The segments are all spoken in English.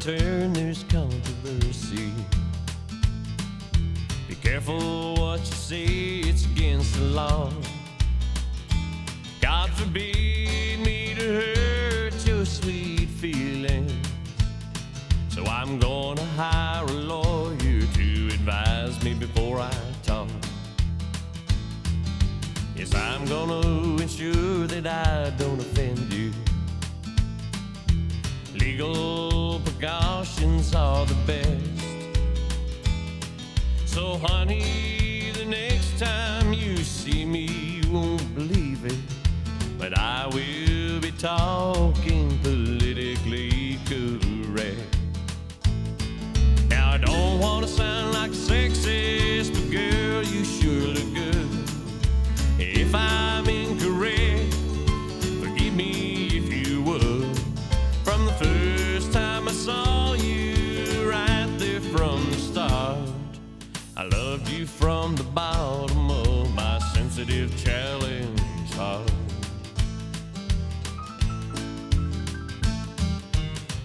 turn, there's controversy. Be careful what you say, it's against the law. God forbid me to hurt your sweet feelings. So I'm gonna hire a lawyer to advise me before I talk. Yes, I'm gonna ensure that I don't offend you. Legal best. So, honey, I loved you from the bottom of my sensitive challenge heart.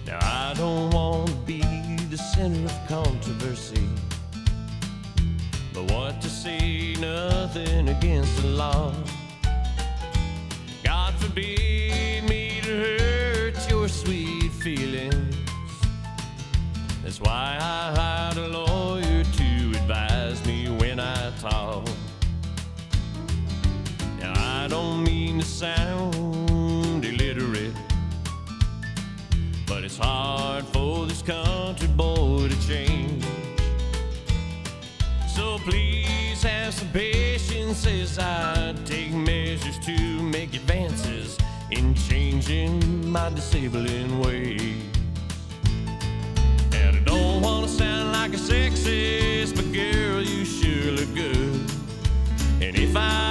Now I don't want to be the center of controversy. But what to say, nothing against the law. God forbid me to hurt your sweet feelings. That's why I hired a sound illiterate, but it's hard for this country boy to change. So please have some patience as I take measures to make advances in changing my disabling ways. And I don't want to sound like a sexist, but girl, you sure look good. And if I'm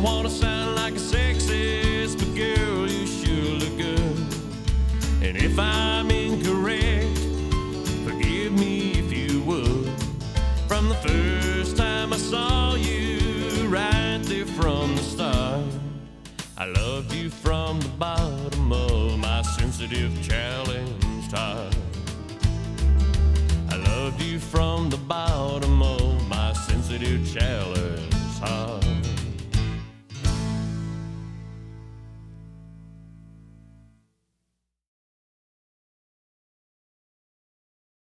don't want to sound like a sexist, but girl, you sure look good. And if I'm incorrect, forgive me if you would. From the first time I saw you, right there from the start, I loved you from the bottom of my sensitive, challenged heart.